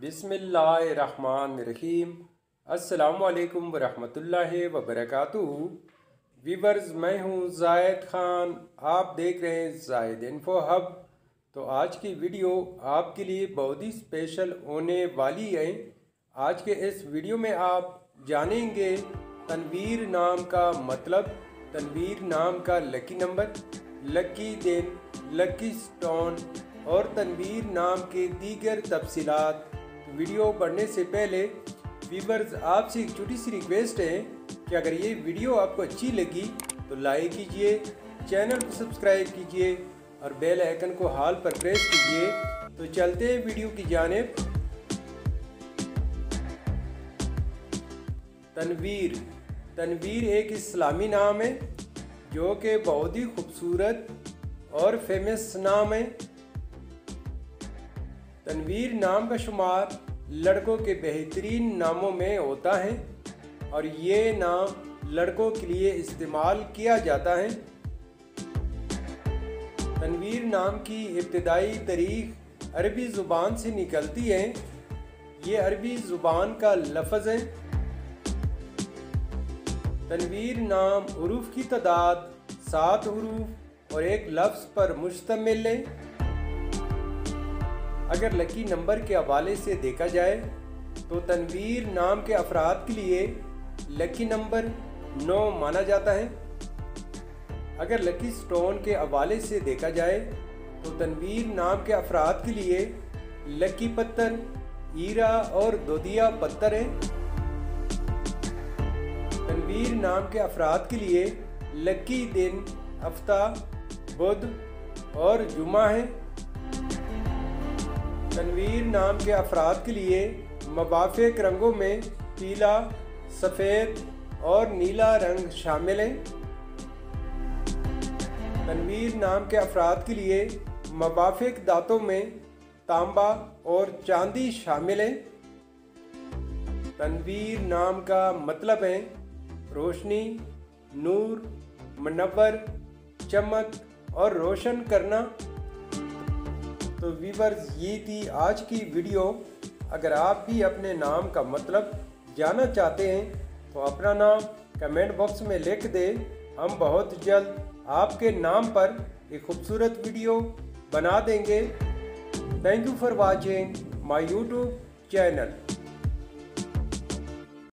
बिसमीम असलकम वरहमतुल्लाहि वबरकातुहू। वीवर्स मैं हूँ जायद ख़ान। आप देख रहे हैं जायद इन्फो हब। तो आज की वीडियो आपके लिए बहुत ही स्पेशल होने वाली है। आज के इस वीडियो में आप जानेंगे तनवीर नाम का मतलब तनवीर नाम का लकी नंबर लकी दिन लकी स्टोन और तनवीर नाम के दीगर तफसीलात। वीडियो बढ़ने से पहले वीवर्स आपसे एक छोटी सी रिक्वेस्ट है कि अगर ये वीडियो आपको अच्छी लगी तो लाइक कीजिए चैनल को सब्सक्राइब कीजिए और बेल आइकन को हाल पर प्रेस कीजिए। तो चलते हैं वीडियो की जानब। तनवीर। तनवीर एक इस्लामी नाम है, जो कि बहुत ही खूबसूरत और फ़ेमस नाम है। तनवीर नाम का शुमार लड़कों के बेहतरीन नामों में होता है और ये नाम लड़कों के लिए इस्तेमाल किया जाता है। तनवीर नाम की इब्तदाई तारीख अरबी ज़ुबान से निकलती है। ये अरबी ज़ुबान का लफज है। तनवीर नाम हरूफ की तादाद सात हरूफ और एक लफ्ज़ पर मुश्तमिल है। अगर लकी नंबर के हवाले से देखा जाए तो तनवीर नाम के अफराद के लिए लकी नंबर नौ माना जाता है। अगर लकी स्टोन के हवाले से देखा जाए तो तनवीर नाम के अफराद के लिए लकी पत्थर, हीरा और दोदिया पत्थर है। तनवीर नाम के अफराद के लिए लकी दिन, हफ़्ता, बुध और जुमा है। तनवीर नाम के अफराद के लिए मवाफिक रंगों में पीला, सफ़ेद और नीला रंग शामिल हैं। तनवीर नाम के अफराद के लिए मवाफिक दांतों में तांबा और चांदी शामिल हैं। तनवीर नाम का मतलब है रोशनी, नूर मनवर चमक और रोशन करना। तो वीवर्स ये थी आज की वीडियो अगर आप भी अपने नाम का मतलब जानना चाहते हैं तो अपना नाम कमेंट बॉक्स में लिख दें. हम बहुत जल्द आपके नाम पर एक खूबसूरत वीडियो बना देंगे. Thank you for watching my YouTube channel